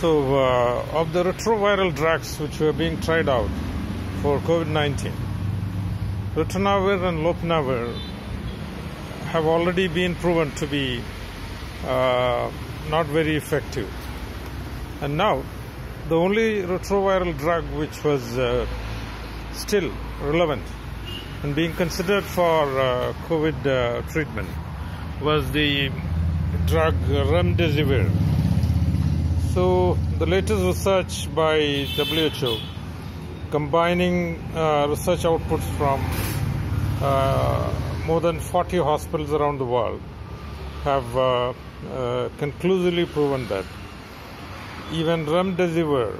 So, uh, of the retroviral drugs which were being tried out for COVID 19, ritonavir and lopinavir have already been proven to be uh, not very effective. And now, the only retroviral drug which was uh, still relevant and being considered for uh, COVID uh, treatment was the drug remdesivir. So, the latest research by WHO, combining uh, research outputs from uh, more than 40 hospitals around the world, have uh, uh, conclusively proven that even remdesivir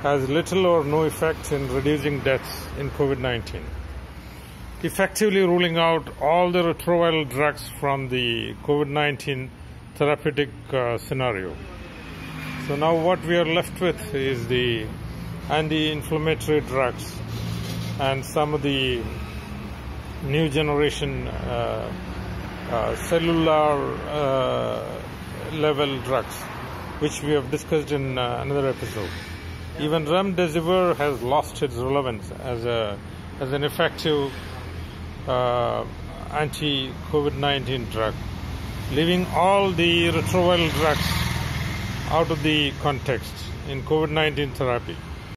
has little or no effect in reducing deaths in COVID 19, effectively ruling out all the retroviral drugs from the COVID 19 therapeutic uh, scenario. So now what we are left with is the anti-inflammatory drugs and some of the new generation uh, uh, cellular uh, level drugs, which we have discussed in uh, another episode. Even remdesivir has lost its relevance as a as an effective uh, anti-COVID-19 drug, leaving all the retroviral drugs out of the context in COVID 19 therapy.